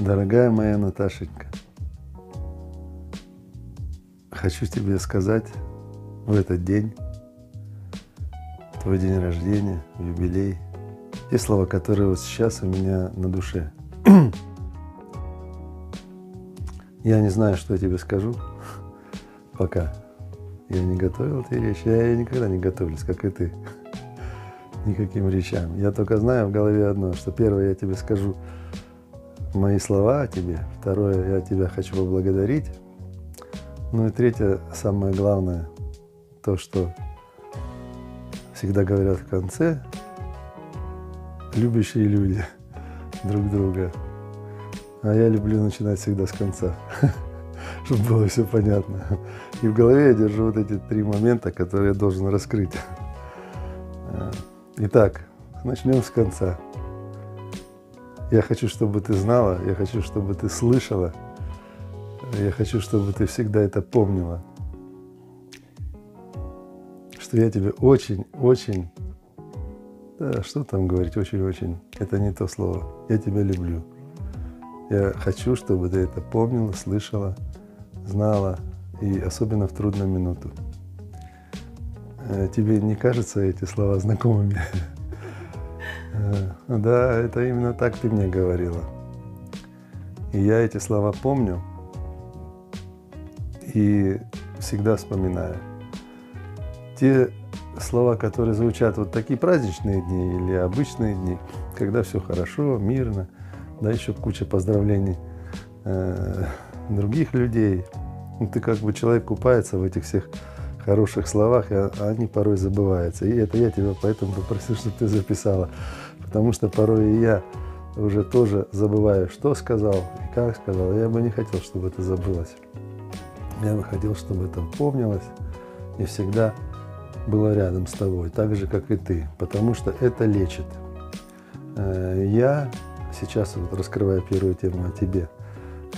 Дорогая моя Наташенька, хочу тебе сказать в этот день, твой день рождения, юбилей, те слова, которые вот сейчас у меня на душе. Я не знаю, что я тебе скажу пока. Я не готовил эти речи, я никогда не готовлюсь, как и ты, никаким речам. Я только знаю в голове одно, что первое я тебе скажу мои слова о тебе, второе я тебя хочу поблагодарить, ну и третье, самое главное, то, что всегда говорят в конце, любящие люди друг друга. А я люблю начинать всегда с конца, чтобы было все понятно. И в голове я держу вот эти три момента, которые я должен раскрыть. Итак, начнем с конца. Я хочу, чтобы ты знала, я хочу, чтобы ты слышала, я хочу, чтобы ты всегда это помнила, что я тебе очень-очень, да, что там говорить, очень-очень, это не то слово, я тебя люблю. Я хочу, чтобы ты это помнила, слышала, знала, и особенно в трудную минуту. Э, тебе не кажутся эти слова знакомыми? Э, да, это именно так ты мне говорила. И я эти слова помню и всегда вспоминаю. Те слова, которые звучат вот такие праздничные дни или обычные дни, когда все хорошо, мирно, да, еще куча поздравлений э, других людей. Ну, ты как бы человек купается в этих всех хороших словах, они порой забываются. И это я тебя поэтому попросил, чтобы ты записала. Потому что порой и я уже тоже забываю, что сказал и как сказал. Я бы не хотел, чтобы это забылось. Я бы хотел, чтобы это помнилось и всегда было рядом с тобой, так же, как и ты, потому что это лечит. Э, я сейчас вот раскрываю первую тему о тебе.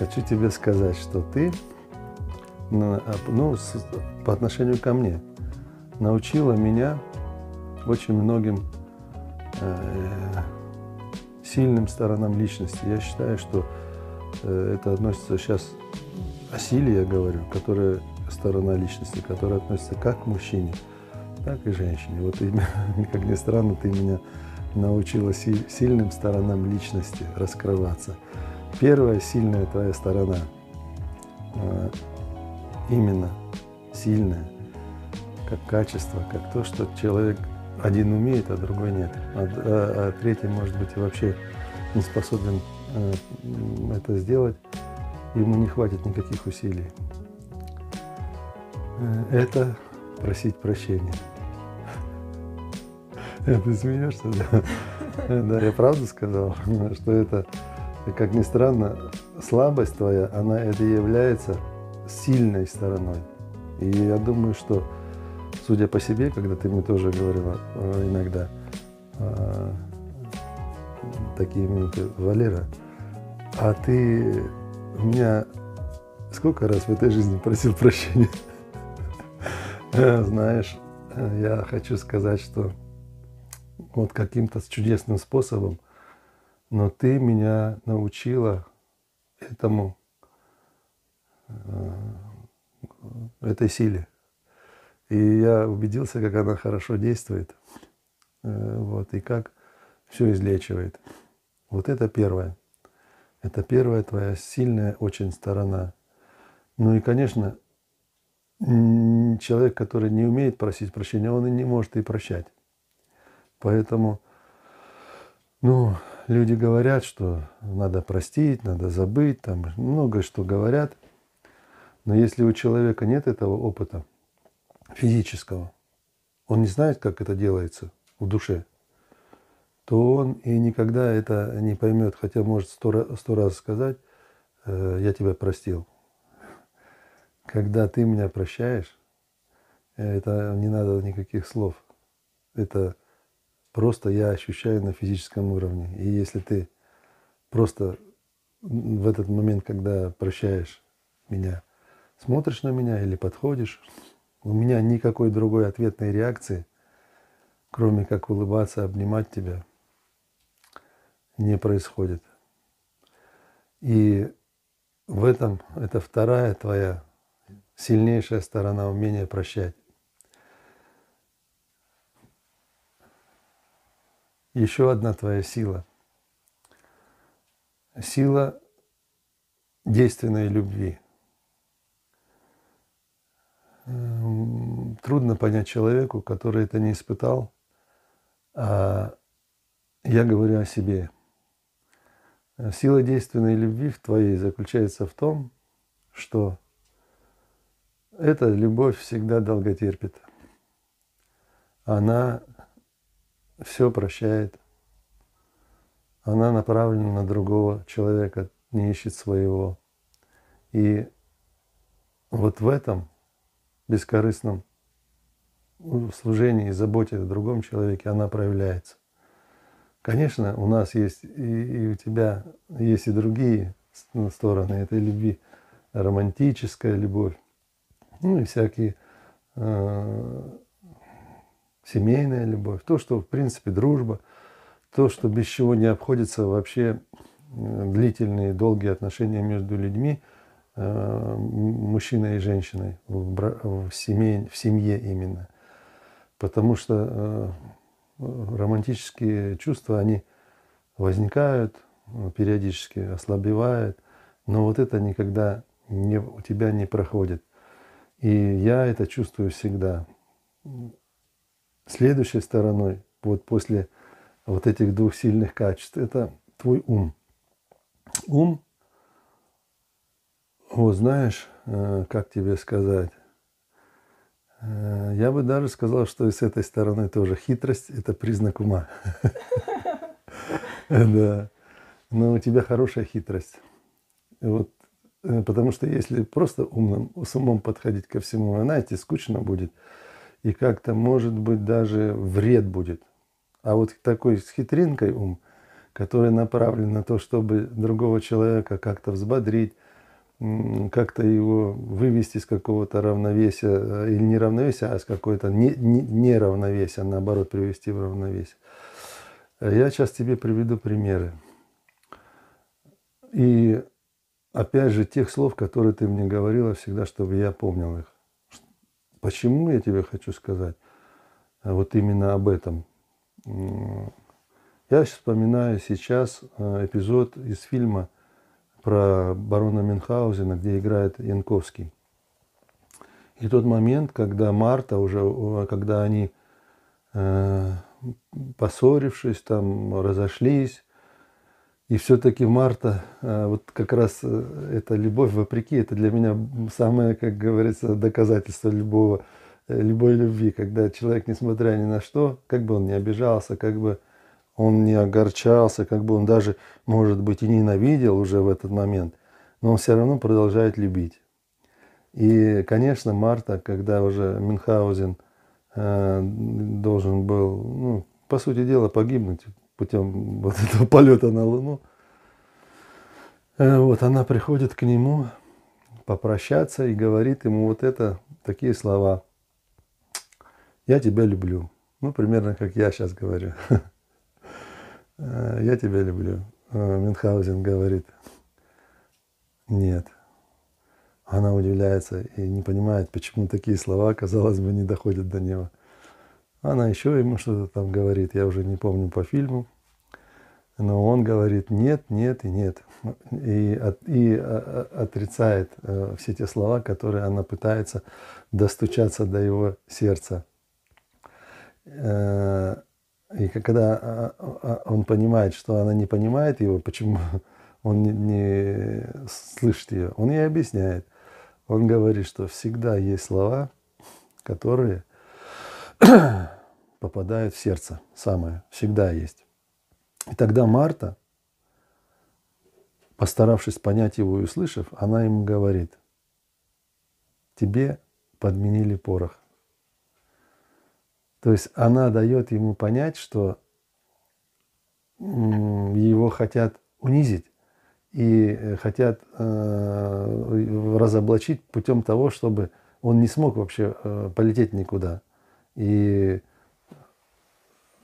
Хочу тебе сказать, что ты ну, ну, по отношению ко мне научила меня очень многим э, сильным сторонам личности. Я считаю, что э, это относится сейчас о силе, я говорю, которая сторона личности, которая относится как к мужчине, так и женщине. Вот именно, как ни странно, ты меня научила сильным сторонам личности раскрываться. Первая сильная твоя сторона э, именно сильное, как качество, как то, что человек один умеет, а другой нет. А, а, а третий, может быть, и вообще не способен э, это сделать, ему не хватит никаких усилий. Э, это просить прощения. Ты смеешься, да? Да, я правду сказал, что это, как ни странно, слабость твоя, она это является сильной стороной. И я думаю, что, судя по себе, когда ты мне тоже говорила э, иногда э, такие минуты, Валера, а ты у меня сколько раз в этой жизни просил прощения? Знаешь, я хочу сказать, что вот каким-то чудесным способом, но ты меня научила этому этой силе. И я убедился, как она хорошо действует, э, вот, и как все излечивает. Вот это первое. Это первая твоя сильная очень сторона. Ну и, конечно, человек, который не умеет просить прощения, он и не может и прощать. Поэтому, ну, люди говорят, что надо простить, надо забыть, там много что говорят – но если у человека нет этого опыта физического, он не знает, как это делается в душе, то он и никогда это не поймет, хотя может сто, сто раз сказать, э, я тебя простил. Когда ты меня прощаешь, это не надо никаких слов. Это просто я ощущаю на физическом уровне. И если ты просто в этот момент, когда прощаешь меня, смотришь на меня или подходишь. У меня никакой другой ответной реакции, кроме как улыбаться, обнимать тебя, не происходит. И в этом это вторая твоя сильнейшая сторона умения прощать. Еще одна твоя сила. Сила действенной любви. Трудно понять человеку, который это не испытал, а я говорю о себе. Сила действенной любви в твоей заключается в том, что эта любовь всегда долготерпит. Она все прощает. Она направлена на другого человека, не ищет своего. И вот в этом бескорыстном служении и заботе о другом человеке она проявляется. Конечно, у нас есть и, и у тебя есть и другие стороны этой любви. Романтическая любовь, ну и всякие э, семейная любовь, то, что в принципе дружба, то, что без чего не обходится вообще длительные, долгие отношения между людьми, э, мужчиной и женщиной, в, в, семье, в семье именно. Потому что э, романтические чувства, они возникают, периодически ослабевают, но вот это никогда не, у тебя не проходит. И я это чувствую всегда. Следующей стороной, вот после вот этих двух сильных качеств, это твой ум. Ум, вот знаешь, э, как тебе сказать, э, я бы даже сказал, что и с этой стороны тоже хитрость – это признак ума. Да. Но у тебя хорошая хитрость. Вот Э, потому что если просто умным, с умом подходить ко всему, знаете, скучно будет. И как-то, может быть, даже вред будет. А вот такой с хитринкой ум, который направлен на то, чтобы другого человека как-то взбодрить, как-то его вывести из какого-то равновесия, э, или не равновесия, а с какой-то неравновесия, не, не наоборот, привести в равновесие. Я сейчас тебе приведу примеры. И опять же, тех слов, которые ты мне говорила всегда, чтобы я помнил их. Почему я тебе хочу сказать а вот именно об этом? Я вспоминаю сейчас э, эпизод из фильма про барона Мюнхгаузена, где играет Янковский. И тот момент, когда Марта уже, когда они, э, поссорившись, там разошлись, и все-таки Марта, э, вот как раз э, эта любовь вопреки, это для меня самое, как говорится, доказательство любого, э, любой любви, когда человек, несмотря ни на что, как бы он не обижался, как бы он не огорчался, как бы он даже, может быть, и ненавидел уже в этот момент, но он все равно продолжает любить. И, конечно, Марта, когда уже Мюнхгаузен э, должен был, ну, по сути дела, погибнуть путем вот этого полета на Луну. Э, вот она приходит к нему попрощаться и говорит ему вот это, такие слова. Я тебя люблю. Ну, примерно как я сейчас говорю. Э, я тебя люблю. Э, Мюнхгаузен говорит, нет. Она удивляется и не понимает, почему такие слова, казалось бы, не доходят до него. Она еще ему что-то там говорит, я уже не помню по фильму. Но он говорит нет, нет и нет. И, и а, а, отрицает э, все те слова, которые она пытается достучаться до его сердца. И когда а, он понимает, что она не понимает его, почему он не слышит ее, он ей объясняет. Он говорит, что всегда есть слова, которые попадают в сердце самое, всегда есть. И тогда Марта, постаравшись понять его и услышав, она ему говорит, тебе подменили порох. То есть она дает ему понять, что его хотят унизить и хотят э, разоблачить путем того, чтобы он не смог вообще э, полететь никуда. И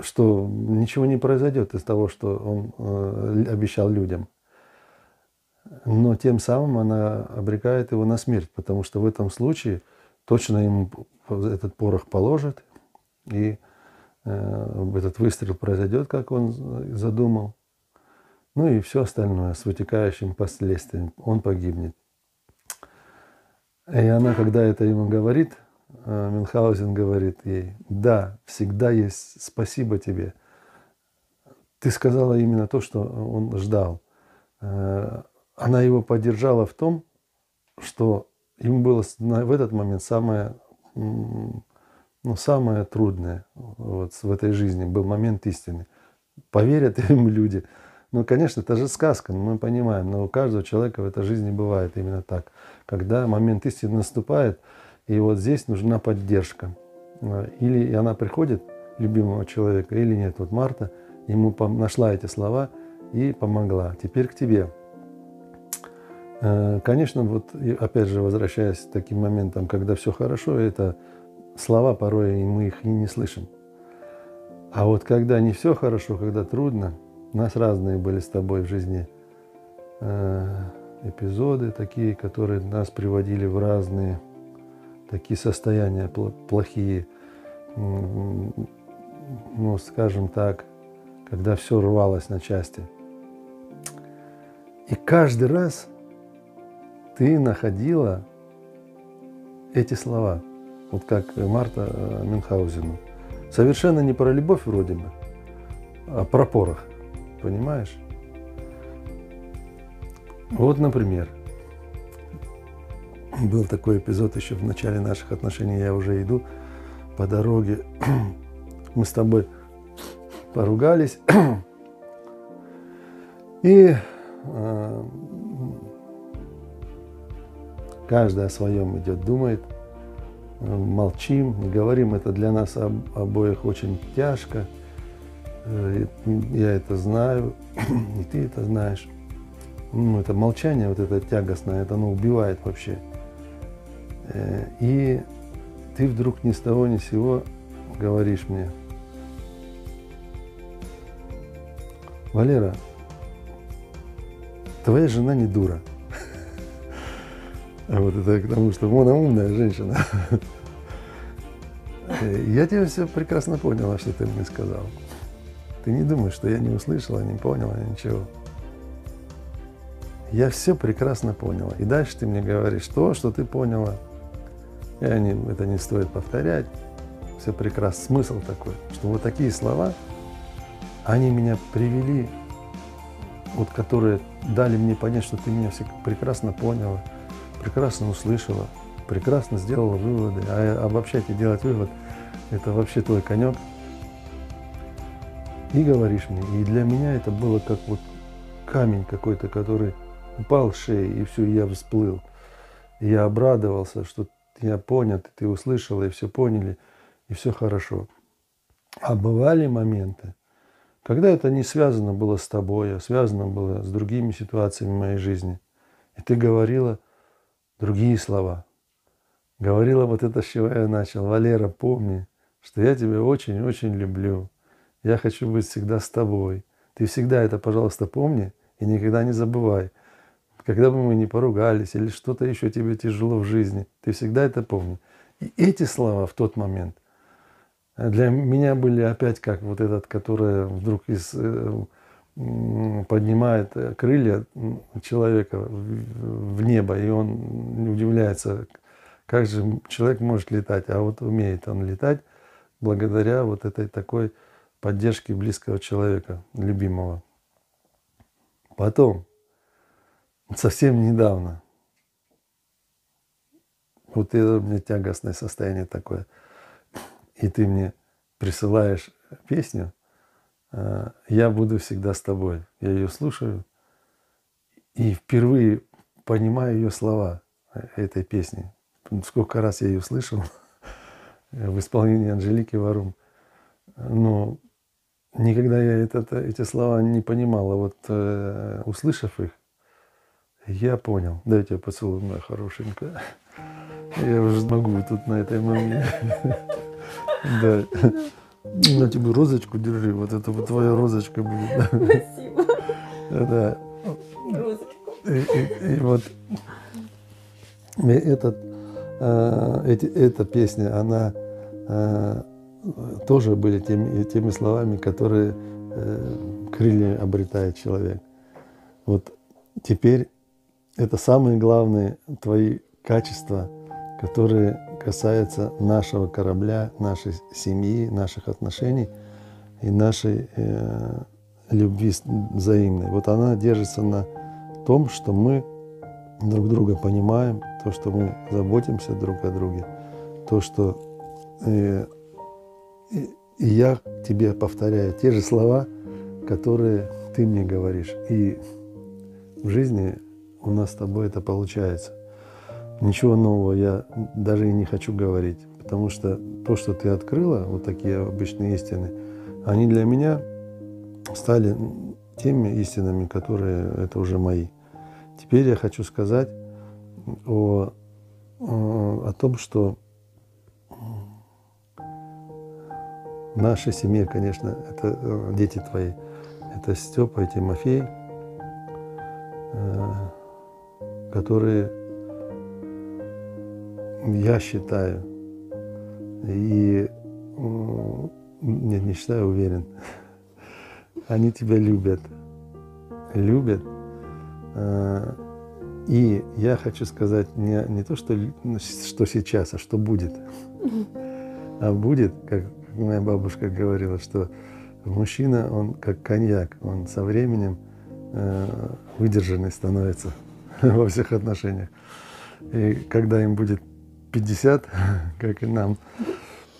что ничего не произойдет из того, что он э, обещал людям. но тем самым она обрекает его на смерть, потому что в этом случае точно ему этот порох положит, и э, этот выстрел произойдет, как он задумал. Ну и все остальное с вытекающим последствием. Он погибнет. И она, когда это ему говорит, э, Мюнхгаузен говорит ей, да, всегда есть спасибо тебе. Ты сказала именно то, что он ждал. Э, она его поддержала в том, что ему было в этот момент самое, ну, самое трудное вот в этой жизни, был момент истины. Поверят им люди. Ну, конечно, это же сказка, мы понимаем, но у каждого человека в этой жизни бывает именно так. Когда момент истины наступает, и вот здесь нужна поддержка. Или она приходит, любимого человека, или нет. Вот Марта ему нашла эти слова и помогла. Теперь к тебе. Э, конечно, вот опять же, возвращаясь к таким моментам, когда все хорошо, это слова порой мы их и не слышим. А вот когда не все хорошо, когда трудно, у нас разные были с тобой в жизни э, эпизоды такие, которые нас приводили в разные такие состояния плохие, ну, скажем так, когда все рвалось на части. И каждый раз ты находила эти слова, вот как Марта э, Мюнхгаузену. Совершенно не про любовь вроде бы, а про порох, понимаешь? Вот, например, был такой эпизод еще в начале наших отношений, я уже иду по дороге, мы с тобой поругались, и э, Каждый о своем идет, думает, молчим, не говорим. Это для нас обоих очень тяжко. Э, я это знаю, и ты это знаешь. Ну, это молчание, вот это тягостное, это оно убивает вообще. Э, и ты вдруг ни с того ни с сего говоришь мне, Валера, твоя жена не дура. А вот это к тому, что Мона умная женщина. Я тебя все прекрасно поняла, что ты мне сказал. Ты не думаешь, что я не услышала, не поняла ничего. Я все прекрасно поняла. И дальше ты мне говоришь то, что ты поняла. Я не, это не стоит повторять. Все прекрасно. Смысл такой, что вот такие слова, они меня привели, вот которые дали мне понять, что ты меня все прекрасно поняла прекрасно услышала, прекрасно сделала выводы. А обобщать и делать вывод – это вообще твой конек. И говоришь мне, и для меня это было как вот камень какой-то, который упал с шеи, и все, я всплыл. И я обрадовался, что я понят, ты услышала, и все поняли, и все хорошо. А бывали моменты, когда это не связано было с тобой, а связано было с другими ситуациями моей жизни. И ты говорила – другие слова. Говорила вот это, с чего я начал. Валера, помни, что я тебя очень-очень люблю. Я хочу быть всегда с тобой. Ты всегда это, пожалуйста, помни и никогда не забывай. Когда бы мы не поругались или что-то еще тебе тяжело в жизни, ты всегда это помни. И эти слова в тот момент для меня были опять как вот этот, который вдруг из э, поднимает э, крылья человека в небо, и он удивляется, как же человек может летать, а вот умеет он летать благодаря вот этой такой поддержке близкого человека, любимого. Потом, совсем недавно, вот это у меня тягостное состояние такое, и ты мне присылаешь песню – я буду всегда с тобой. Я ее слушаю и впервые понимаю ее слова э, этой песни. Сколько раз я ее слышал в исполнении Анжелики Варум. Но никогда я это, эти слова не понимал. А вот э, услышав их, я понял. Дайте я поцелую, моя хорошенькая. Я уже могу тут на этой маме. Да. На тебе розочку держи, вот это вот твоя розочка будет. Спасибо. Да. Розочку. И, и, и вот этот, э, эти, эта песня, она э, тоже были теми, теми словами, которые э, крылья обретает человек. Вот теперь это самые главные твои качества, которые касаются нашего корабля, нашей семьи, наших отношений и нашей э, любви взаимной. Вот она держится на том, что мы друг друга понимаем, то, что мы заботимся друг о друге, то, что э, и, и я тебе повторяю те же слова, которые ты мне говоришь. И в жизни у нас с тобой это получается. Ничего нового я даже и не хочу говорить, потому что то, что ты открыла, вот такие обычные истины, они для меня стали теми истинами, которые это уже мои. Теперь я хочу сказать о, о том, что в нашей семье, конечно, это э, дети твои, это Степа и Тимофей, э, которые, я считаю, и нет, не считаю, уверен, они тебя любят, любят. Э, и я хочу сказать не, не то, что, что сейчас, а что будет. А будет, как моя бабушка говорила, что мужчина, он как коньяк, он со временем э, выдержанный становится во всех отношениях. И когда им будет 50, как и нам,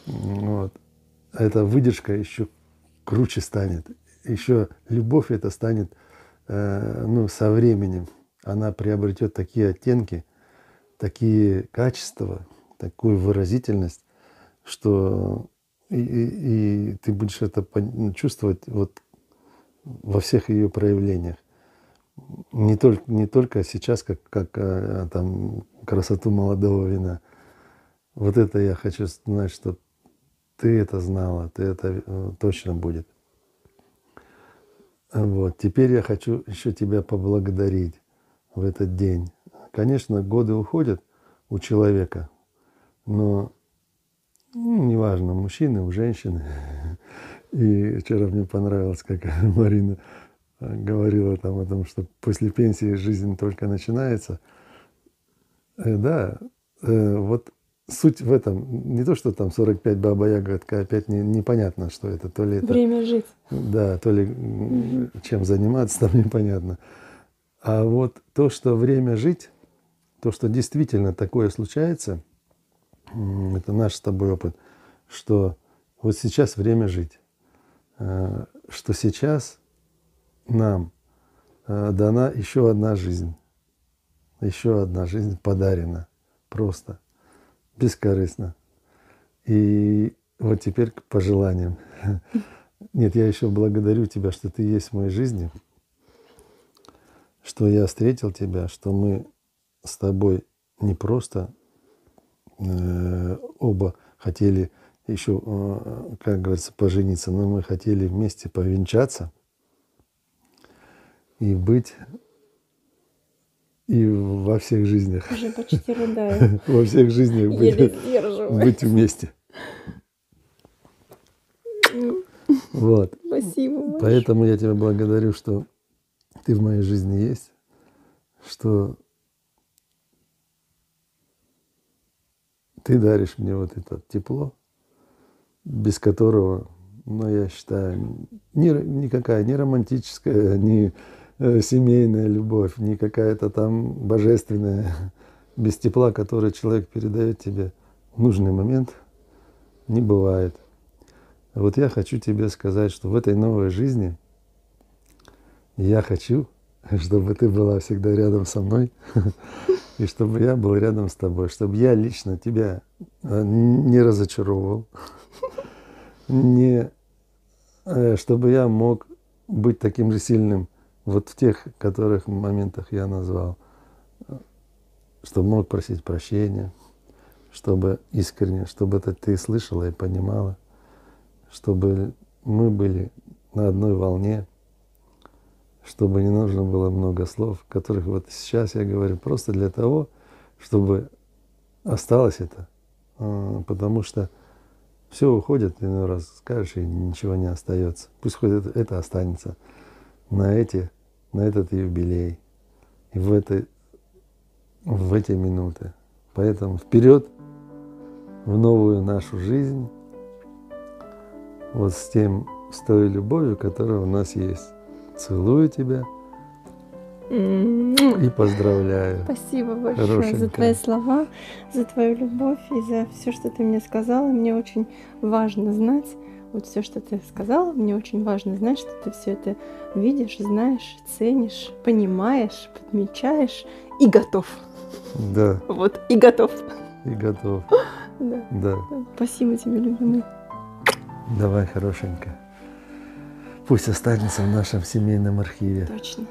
вот, эта выдержка еще круче станет. Еще любовь это станет э, ну, со временем. Она приобретет такие оттенки, такие качества, такую выразительность, что и, и, и ты будешь это чувствовать вот во всех ее проявлениях. Не только, не только сейчас, как, как а, там красоту молодого вина. Вот это я хочу знать, что ты это знала, ты это э, точно будет. Вот. Теперь я хочу еще тебя поблагодарить в этот день. Конечно, годы уходят у человека, но ну, неважно, мужчины, у женщины. И вчера мне понравилось, как Марина э, говорила там о том, что после пенсии жизнь только начинается. Э, да, вот суть в этом. Не то, что там 45 баба ягодка, опять не, непонятно, что это. То ли это... Время жить. Да, то ли угу. чем заниматься, там непонятно. А вот то, что время жить, то, что действительно такое случается – это наш с тобой опыт, что вот сейчас время жить, э, что сейчас нам э, дана еще одна жизнь, еще одна жизнь подарена просто, бескорыстно. И вот теперь к пожеланиям. Нет, я еще благодарю тебя, что ты есть в моей жизни, что я встретил тебя, что мы с тобой не просто Э, оба хотели еще, э, как говорится, пожениться, но мы хотели вместе повенчаться и быть и во всех жизнях. Уже почти рыдаю. Во всех жизнях быть, быть вместе. Вот. Спасибо. Поэтому я тебя благодарю, что ты в моей жизни есть, что ты даришь мне вот это тепло, без которого, ну, я считаю, ни, никакая, ни романтическая, ни семейная любовь, ни какая-то там божественная, без тепла, которое человек передает тебе в нужный момент, не бывает. Вот я хочу тебе сказать, что в этой новой жизни я хочу, чтобы ты была всегда рядом со мной, и чтобы я был рядом с тобой, чтобы я лично тебя э, не разочаровывал, не, э, чтобы я мог быть таким же сильным вот в тех, которых моментах я назвал, чтобы мог просить прощения, чтобы искренне, чтобы это ты слышала и понимала, чтобы мы были на одной волне, чтобы не нужно было много слов, которых вот сейчас я говорю, просто для того, чтобы осталось это. А, Потому что все уходит, иной раз скажешь, и ничего не остается. Пусть хоть это, это останется на, эти, на этот юбилей и в, этой, в эти минуты. Поэтому вперед в новую нашу жизнь, вот с тем, с той любовью, которая у нас есть. Целую тебя М, и поздравляю. Спасибо большое за Хорошенькая. твои слова, за твою любовь и за все, что ты мне сказала. Мне очень важно знать, вот все, что ты сказала, мне очень важно знать, что ты все это видишь, знаешь, ценишь, понимаешь, подмечаешь и готов. Да, Вот, и готов. и готов. Да. Да, Спасибо тебе, любимый. давай, хорошенько. Пусть останется в нашем семейном архиве. Точно.